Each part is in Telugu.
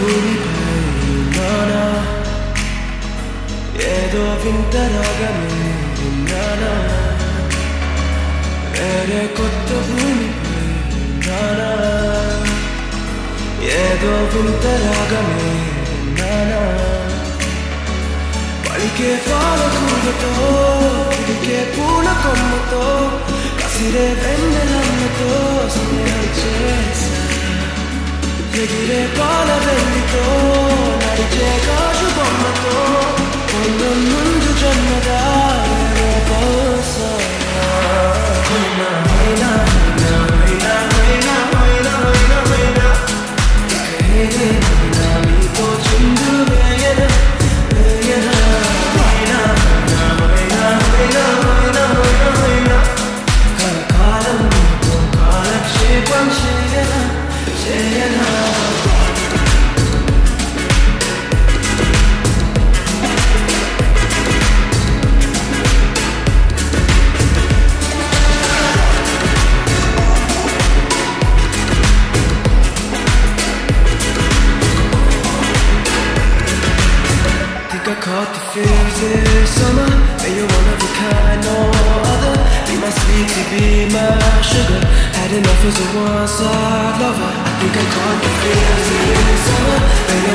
భూమిపై ఉన్నానా ఏదో వింత రాగమే విన్నానా వేరే కొత్త భూమిపై ఉన్నానా ఏదో వింత రాగమే విన్నానా పలికే పాలకూరతో పిలికే పూల కొమ్మతో కసిరే వెన్నెలమ్మతో te diré para bendito. Feels this summer And you're one of a kind, no other. Be my sweetie, be my sugar. Had enough as a one-side lover. I think I caught the feels this summer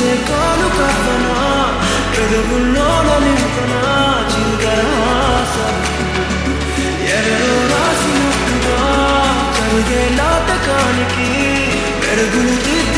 కలిసే కాలు కవ్వనా పెదవుల్లోన నింపనా చిలకర ఆశ ఎవరో రాసినట్టుగా జరిగే నాటకానికి మెరుగులు దిద్ది వెళ్ళనా